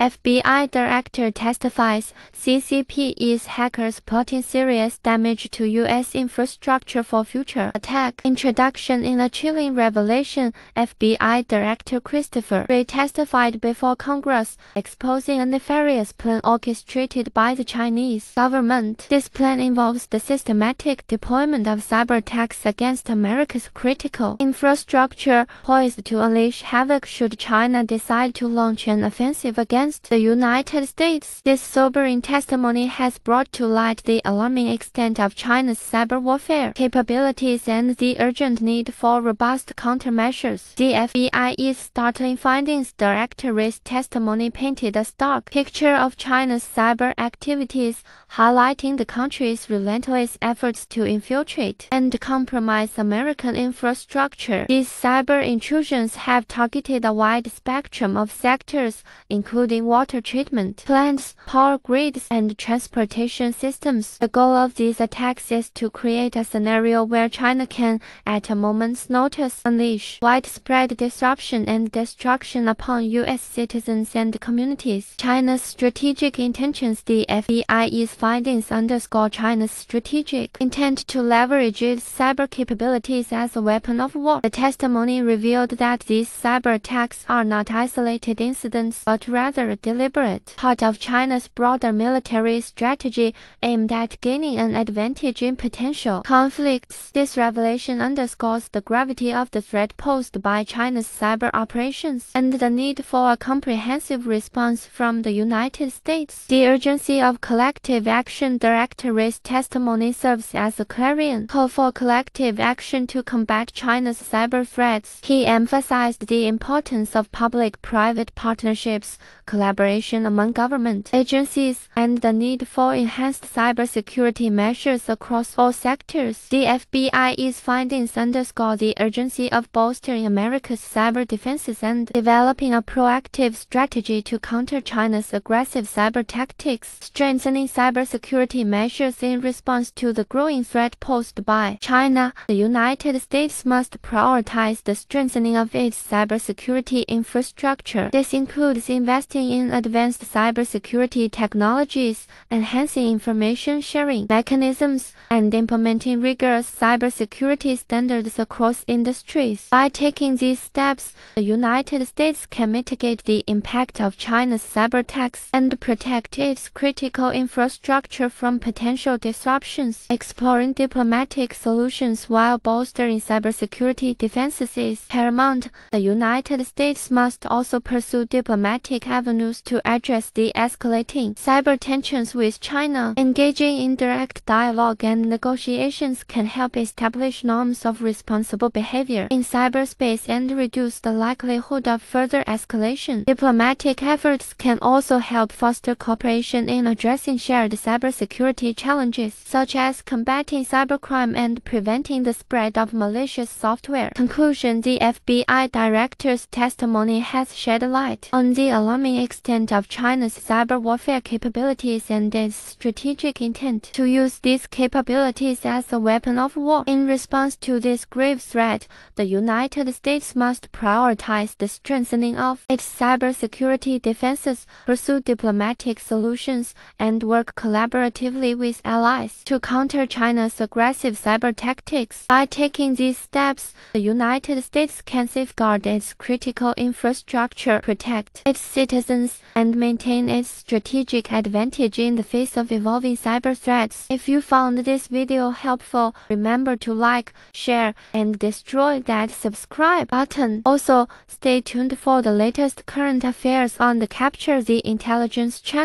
FBI director testifies CCP is hackers plotting serious damage to U.S. infrastructure for future attack. Introduction In a chilling revelation, FBI Director Christopher Wray testified before Congress, exposing a nefarious plan orchestrated by the Chinese government. This plan involves the systematic deployment of cyber attacks against America's critical infrastructure, poised to unleash havoc should China decide to launch an offensive against against the United States. This sobering testimony has brought to light the alarming extent of China's cyber warfare capabilities and the urgent need for robust countermeasures. The FBI's startling findings Director Wray's testimony painted a stark picture of China's cyber activities, highlighting the country's relentless efforts to infiltrate and compromise American infrastructure. These cyber intrusions have targeted a wide spectrum of sectors, including water treatment plants, power grids, and transportation systems. The goal of these attacks is to create a scenario where China can, at a moment's notice, unleash widespread disruption and destruction upon U.S. citizens and communities. China's strategic intentions The FBI's findings underscore China's strategic intent to leverage its cyber capabilities as a weapon of war. The testimony revealed that these cyber attacks are not isolated incidents, but rather a deliberate part of China's broader military strategy aimed at gaining an advantage in potential conflicts. This revelation underscores the gravity of the threat posed by China's cyber operations and the need for a comprehensive response from the United States. The urgency of collective action Director Wray's testimony serves as a clarion call for collective action to combat China's cyber threats. He emphasized the importance of public-private partnerships, collaboration among government agencies, and the need for enhanced cybersecurity measures across all sectors. The FBI's findings underscore the urgency of bolstering America's cyber defenses and developing a proactive strategy to counter China's aggressive cyber tactics, strengthening cybersecurity measures in response to the growing threat posed by China. The United States must prioritize the strengthening of its cybersecurity infrastructure. This includes investing in advanced cybersecurity technologies, enhancing information sharing mechanisms, and implementing rigorous cybersecurity standards across industries. By taking these steps, the United States can mitigate the impact of China's cyber attacks and protect its critical infrastructure from potential disruptions. Exploring diplomatic solutions while bolstering cybersecurity defenses is paramount. The United States must also pursue diplomatic avenues avenues to address the escalating cyber tensions with China. Engaging in direct dialogue and negotiations can help establish norms of responsible behavior in cyberspace and reduce the likelihood of further escalation. Diplomatic efforts can also help foster cooperation in addressing shared cybersecurity challenges, such as combating cybercrime and preventing the spread of malicious software. Conclusion The FBI director's testimony has shed light on the alarming extent of China's cyber warfare capabilities and its strategic intent to use these capabilities as a weapon of war. In response to this grave threat, the United States must prioritize the strengthening of its cybersecurity defenses, pursue diplomatic solutions, and work collaboratively with allies to counter China's aggressive cyber tactics. By taking these steps, the United States can safeguard its critical infrastructure, protect its citizens, and maintain its strategic advantage in the face of evolving cyber threats. If you found this video helpful, remember to like, share, and destroy that subscribe button. Also, stay tuned for the latest current affairs on the Capture the Intelligence channel.